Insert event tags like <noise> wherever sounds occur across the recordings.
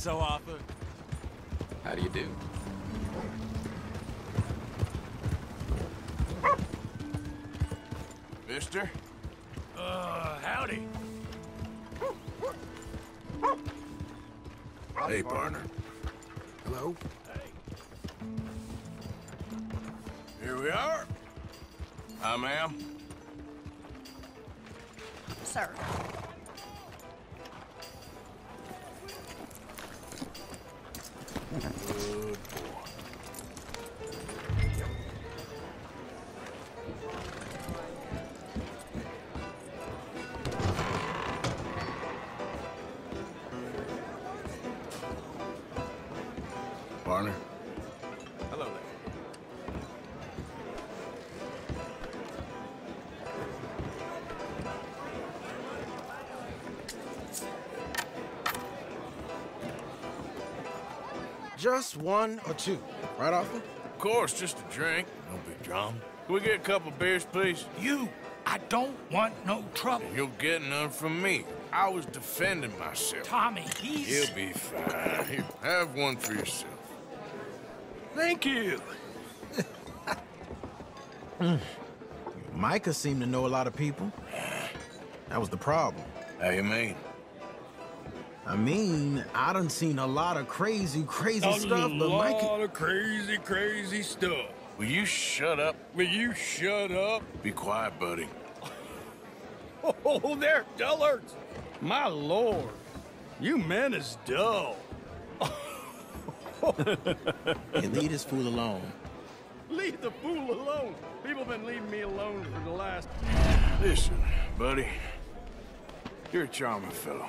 So, Arthur. How do you do? Mister? Uh, howdy. Hey, partner. Hello? Here we are. Hi, ma'am. Sir. Good boy. Just one or two, right, Arthur? Of course, just a drink. No big drama. Can we get a couple beers, please? You, I don't want no trouble. You'll get none from me. I was defending myself. Tommy, he's... He'll be fine. Here, have one for yourself. Thank you. <laughs> Micah seemed to know a lot of people. That was the problem. How you mean? I mean, I done seen a lot of crazy, crazy stuff, but Micah... of crazy, crazy stuff. Will you shut up? Will you shut up? Be quiet, buddy. <laughs> Oh, they're dullards. My lord, you men is dull. Hey, leave this fool alone. Leave the fool alone. People've been leaving me alone for the last... Listen, buddy. You're a charming fellow.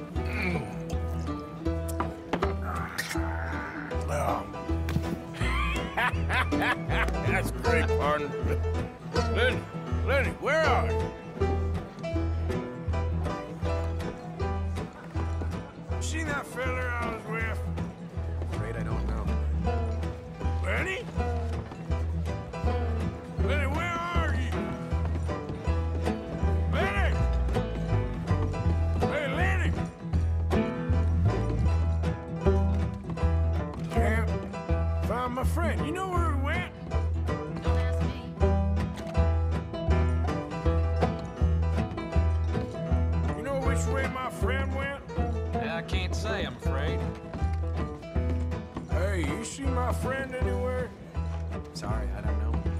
<laughs> That's great, partner. Lenny, Lenny, where are you? See that fella I was with? I'm afraid. Hey, you see my friend anywhere? Sorry, I don't know.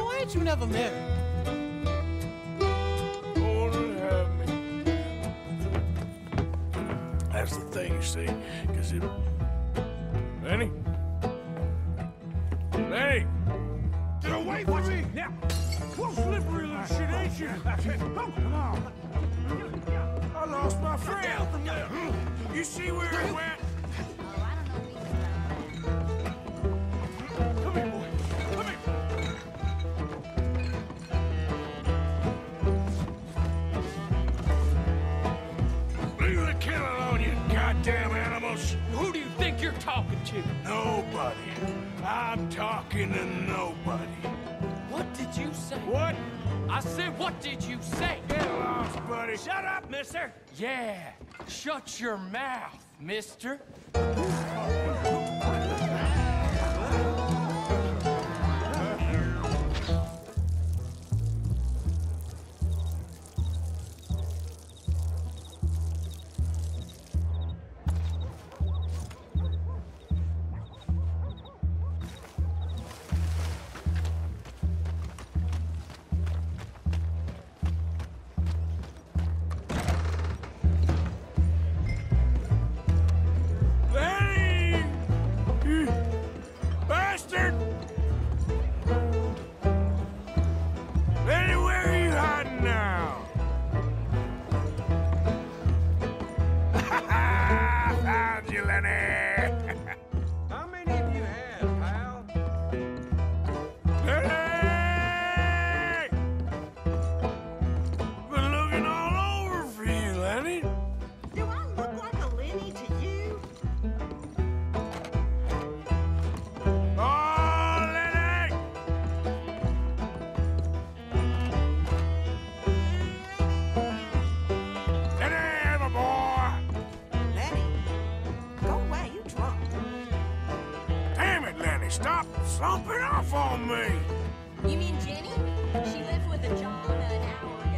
Why ain't you never met him? Wouldn't have me. That's the thing, you see, because it. Lenny? Lenny! Get away from me! Now! Whoa, slippery little shit, ain't you? <laughs> Oh, come on! I lost my friend! You see where he went? Oh, I don't know anything about Come here, boy. Come here. Leave the kid alone, you goddamn animals. Who do you think you're talking to? Nobody. I'm talking to nobody. What did you say? What? I said, what did you say? Get lost, buddy. Shut up, mister. Yeah, shut your mouth, mister. Found off on me! You mean Jenny? She lived with a John an hour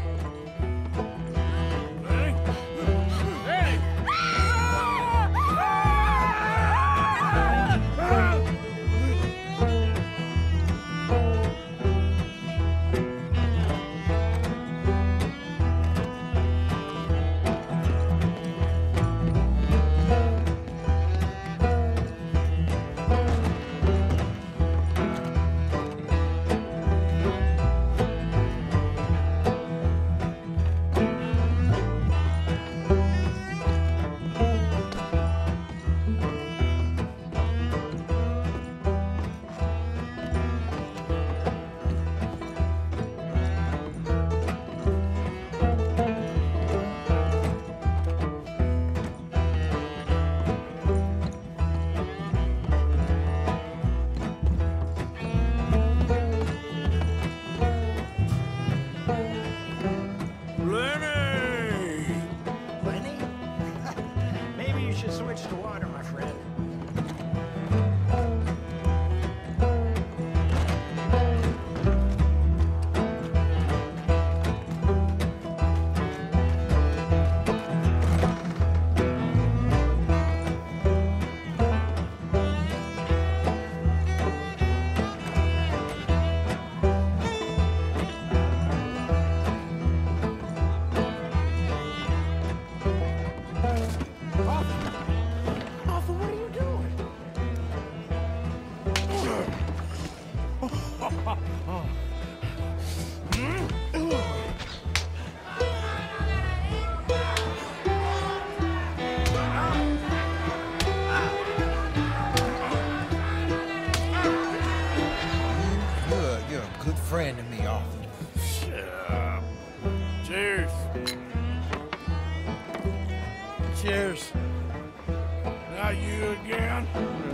Again?